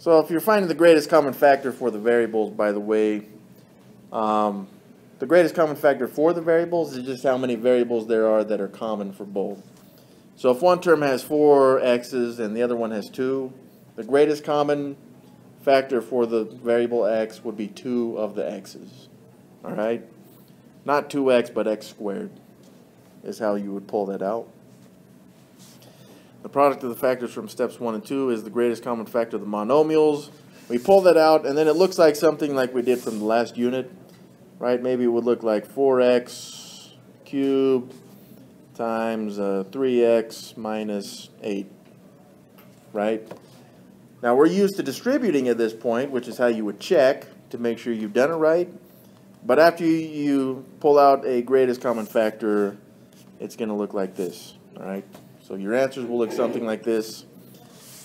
So if you're finding the greatest common factor for the variables, by the way, um, the greatest common factor for the variables is just how many variables there are that are common for both. So if one term has four x's and the other one has two, the greatest common factor for the variable x would be two of the x's. All right? Not 2x, but x squared is how you would pull that out. The product of the factors from steps 1 and 2 is the greatest common factor of the monomials. We pull that out, and then it looks like something like we did from the last unit, right? Maybe it would look like 4x cubed times uh, 3x minus 8, right? Now we're used to distributing at this point, which is how you would check to make sure you've done it right. But after you, you pull out a greatest common factor, it's going to look like this, all right? So your answers will look something like this.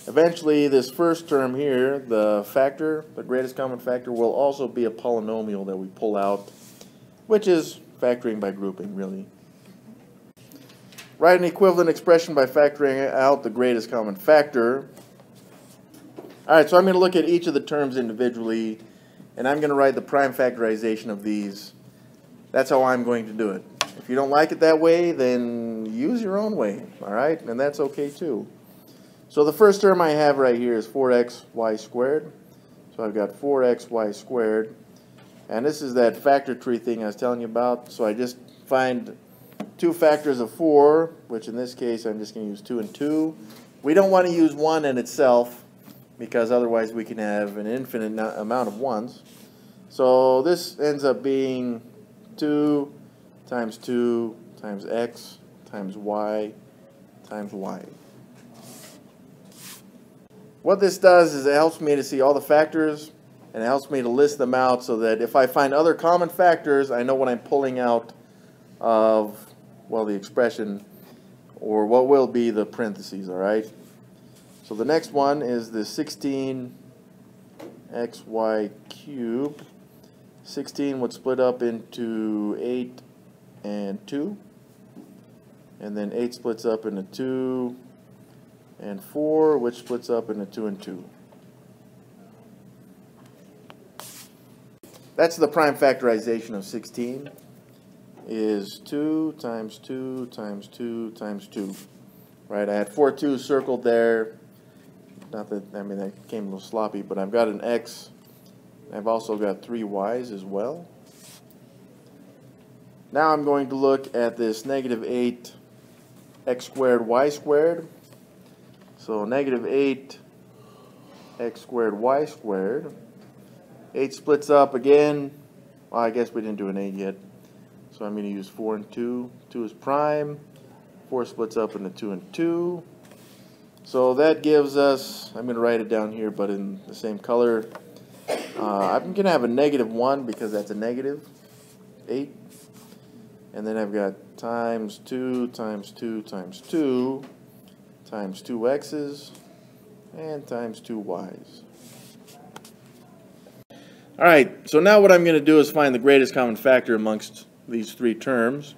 Eventually, this first term here, the factor, the greatest common factor, will also be a polynomial that we pull out, which is factoring by grouping, really. Write an equivalent expression by factoring out the greatest common factor. All right, so I'm going to look at each of the terms individually, and I'm going to write the prime factorization of these. That's how I'm going to do it. If you don't like it that way, then use your own way, all right? And that's okay too. So the first term I have right here is 4xy squared. So I've got 4xy squared. And this is that factor tree thing I was telling you about. So I just find two factors of 4, which in this case I'm just going to use 2 and 2. We don't want to use 1 in itself because otherwise we can have an infinite amount of 1s. So this ends up being 2 times 2 times x times y times y. What this does is it helps me to see all the factors and it helps me to list them out so that if I find other common factors, I know what I'm pulling out of, well, the expression or what will be the parentheses, all right? So the next one is the 16xy cubed. 16 would split up into 8 and 2. And then 8 splits up into 2 and 4, which splits up into 2 and 2. That's the prime factorization of 16 is 2 times 2 times 2 times 2. Right, I had four 2's circled there. Not that, I mean, that came a little sloppy, but I've got an x. I've also got three y's as well. Now I'm going to look at this negative 8 x squared y squared. So negative 8 x squared y squared. 8 splits up again. Well, I guess we didn't do an 8 yet. So I'm going to use 4 and 2. 2 is prime. 4 splits up into 2 and 2. So that gives us, I'm going to write it down here, but in the same color. Uh, I'm going to have a negative 1 because that's a negative 8. And then I've got times 2 times 2 times 2 times 2 x's and times 2 y's. All right, so now what I'm going to do is find the greatest common factor amongst these three terms,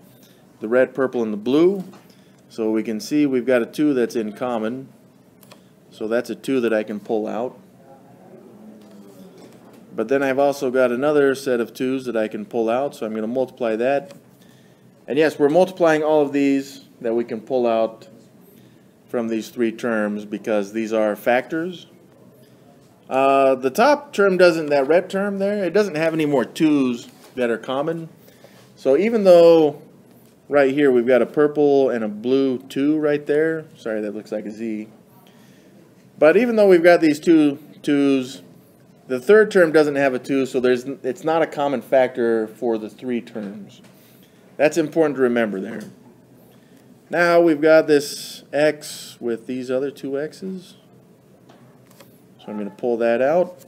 the red, purple, and the blue. So we can see we've got a 2 that's in common. So that's a 2 that I can pull out. But then I've also got another set of 2's that I can pull out, so I'm going to multiply that and yes, we're multiplying all of these that we can pull out from these three terms because these are factors. Uh, the top term doesn't, that red term there, it doesn't have any more 2's that are common. So even though right here we've got a purple and a blue 2 right there, sorry that looks like a Z. But even though we've got these two 2's, the third term doesn't have a 2, so there's it's not a common factor for the three terms. That's important to remember there. Now we've got this x with these other two x's. So I'm going to pull that out.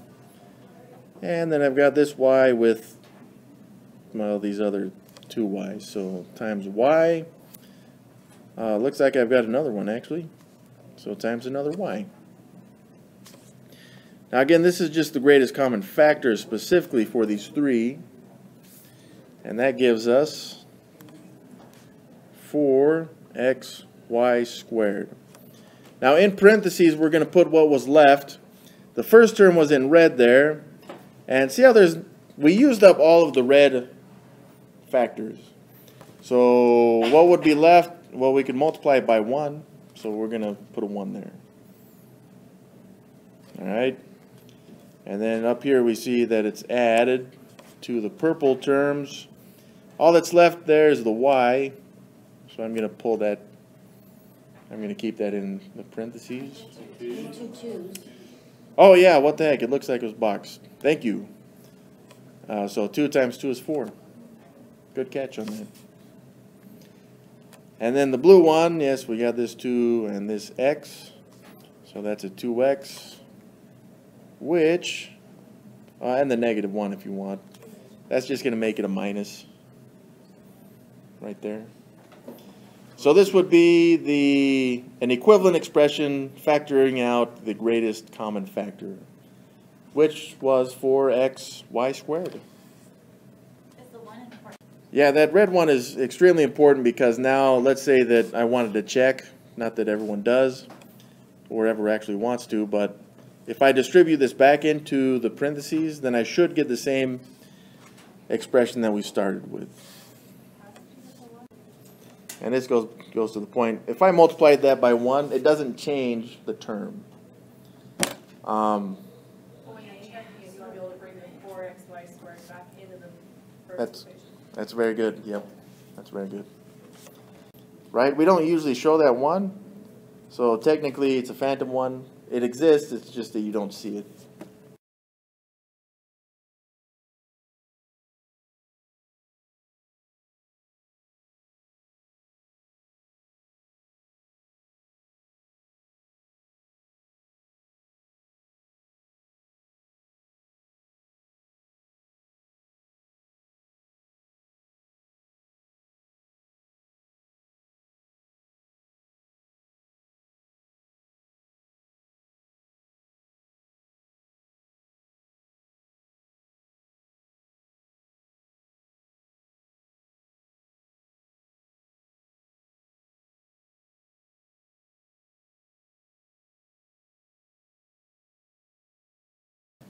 And then I've got this y with, well, these other two y's. So times y. Uh, looks like I've got another one actually. So times another y. Now again, this is just the greatest common factor specifically for these three. And that gives us 4xy squared. Now in parentheses, we're going to put what was left. the first term was in red there. And see how there's, we used up all of the red factors. So what would be left? Well, we could multiply it by 1. So we're going to put a 1 there. All right. And then up here we see that it's added to the purple terms. All that's left there is the y. So I'm going to pull that, I'm going to keep that in the parentheses. Oh yeah, what the heck, it looks like it was boxed. Thank you. Uh, so 2 times 2 is 4. Good catch on that. And then the blue one, yes, we got this 2 and this x. So that's a 2x, which, uh, and the negative 1 if you want. That's just going to make it a minus right there. So this would be the an equivalent expression factoring out the greatest common factor, which was 4x y squared. Is the one important? Yeah, that red one is extremely important because now let's say that I wanted to check, not that everyone does or ever actually wants to, but if I distribute this back into the parentheses, then I should get the same expression that we started with. And this goes goes to the point. If I multiply that by one, it doesn't change the term. Um, Well, yeah, you got to, you want to be able to bring the four X Y squared back into the That's- that's very good. Yep, that's very good. Right? We don't usually show that one, so technically it's a phantom one. It exists. It's just that you don't see it.